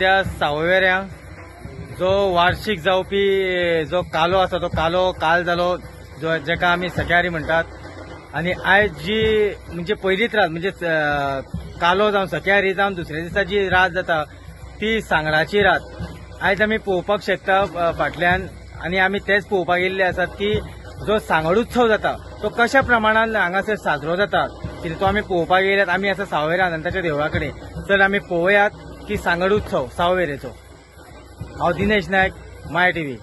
सध्या सावयवेऱ्या जो वार्षिक जावपी जो कालो आसा तो कालो काल जालो जो जेका आमी सख्यारी म्हणटात आणि आयज जी म्हणजे पयलीच रात म्हणजे कालो जावं सख्यारी जावं दुसऱ्या दिसा जी रात जाता ती सांगडाची रात. आयज आमी पळोवपाक शकता फाटल्यान. आणि आमी तेच पळोवपाक येयल्ले आसात की जो सांगडोत्सव जाता तो कशा प्रमाणान हांगासर साजरो जाता कितें तो आमी पळोवपाक येयल्यात आमी आसा सावयवेऱ्या अनंताच्या देवळा कडेन तर आमी पळोवयात की सांगड उत्सव सावयवेरेचो हांव दिनेश नायक माय टीव्ही.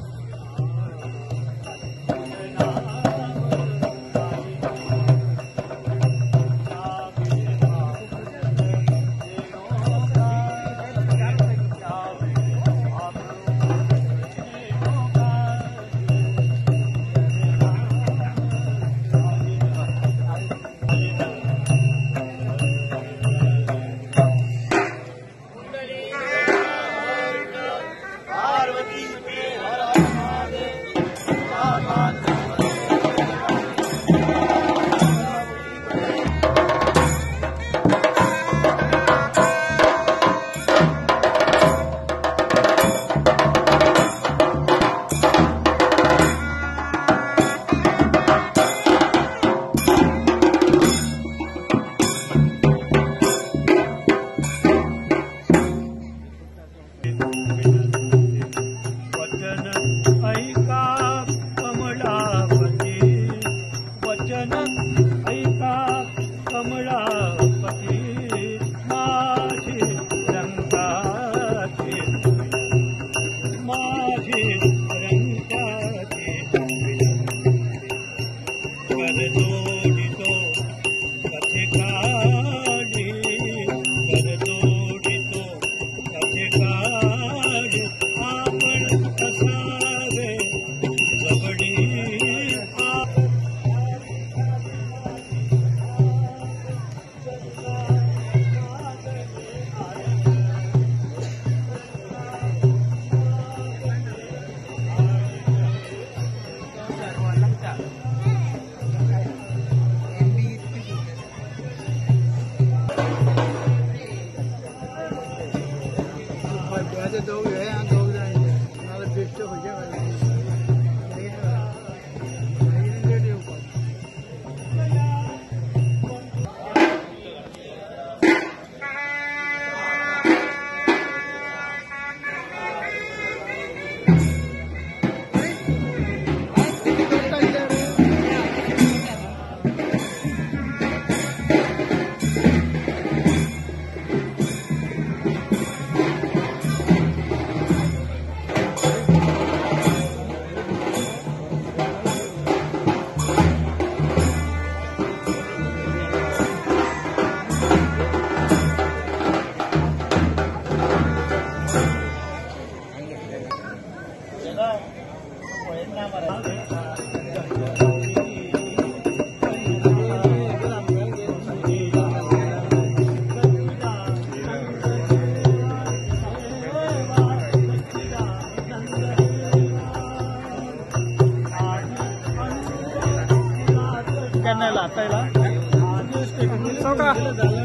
कमलापती माझी केन्ना लातायला विष्णू तो भी मैं एक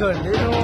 janeiro.